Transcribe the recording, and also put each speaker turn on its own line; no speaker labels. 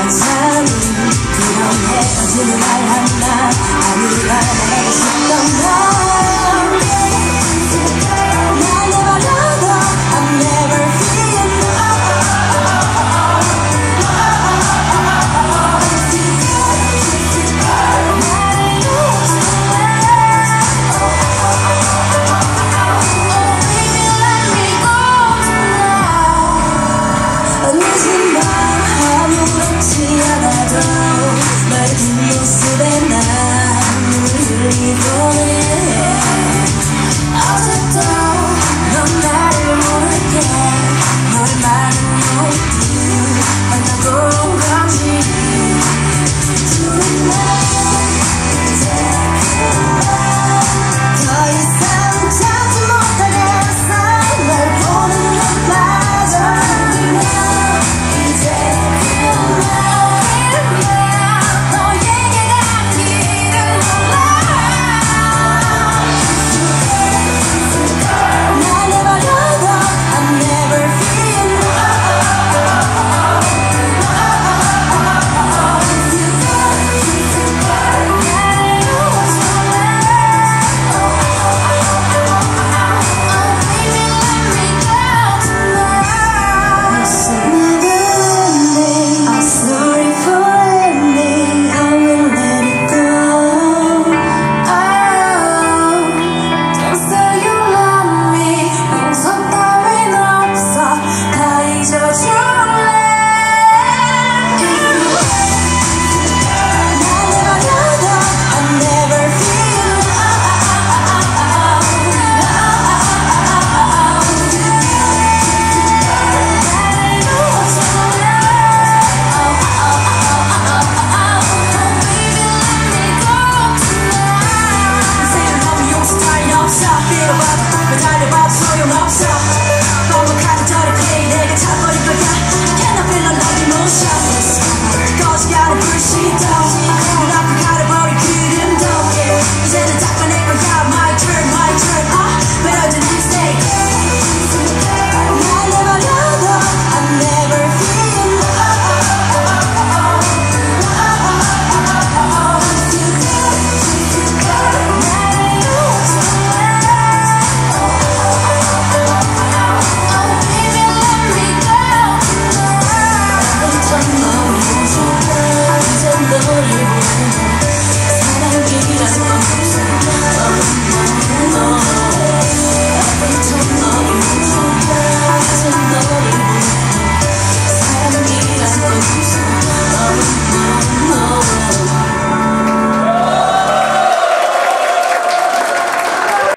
I'm sorry. You don't have to do right.